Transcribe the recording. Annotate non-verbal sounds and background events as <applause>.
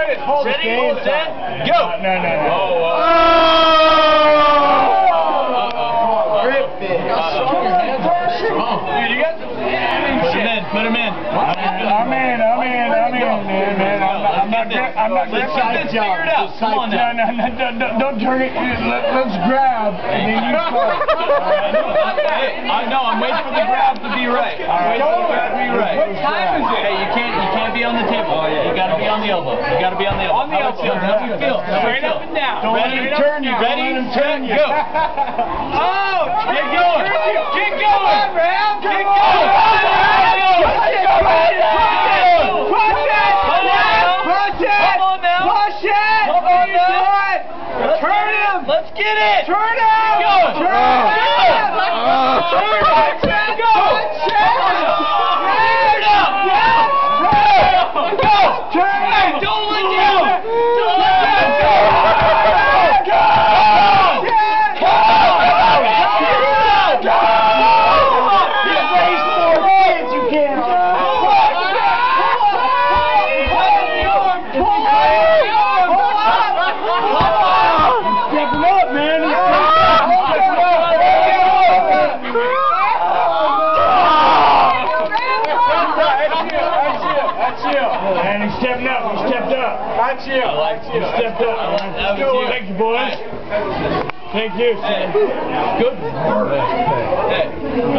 Hold Ready, game set, go. No, no, no. Oh, uh, Grip it. Dude, you got Put him in, put him in. I'm in, I'm in, I'm in, man, man. I'm not, I'm not, Let's get I'm not this- let's gripping. get this figured out. Come on No, now. no, no, don't, don't, don't turn it. Let, let's grab and then you start. <laughs> I know, I'm waiting for the grab to be right. I'm waiting for the grab to be right. What time the elbow. You gotta be on the elbow. On the How elbow. How do you feel? Straight up and down. Don't Ready? let him turn you. Ready? Don't let him turn you. go. <laughs> Oh, get going. Get going. Get going. Come on now. Push it! Come on You now. do it! Let's Turn get it. him! Let's get it. Turn. Turn Go. him! Go. Turn him! Punch it. Go. Punch it! Turn up. Yeah! Go. Turn Hey, him! don't let down. Don't let down. Go! You raised four kids, you can't. Stepping up, man. He's stepping That's you. And he's stepping up. He stepped up. You. like He stepped up. was you. Thank you, boys. Thank you. Hey, good. Hey.